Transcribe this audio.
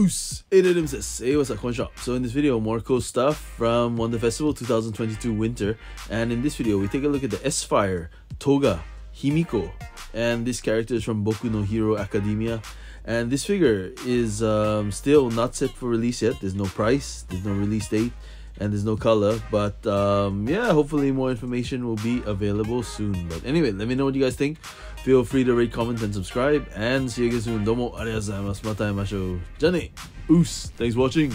Hey there, says, hey, what's up, Coin Shop? So in this video, more cool stuff from Wonder Festival 2022 Winter. And in this video, we take a look at the S-Fire, Toga, Himiko, and this character is from Boku no Hero Academia. And this figure is um, still not set for release yet. There's no price, there's no release date, and there's no color. But um, yeah, hopefully more information will be available soon. But anyway, let me know what you guys think. Feel free to rate, comment, and subscribe. And see you guys soon. Domo arigatou gozaimasu. Mata Show. Jenny, oos. Thanks for watching.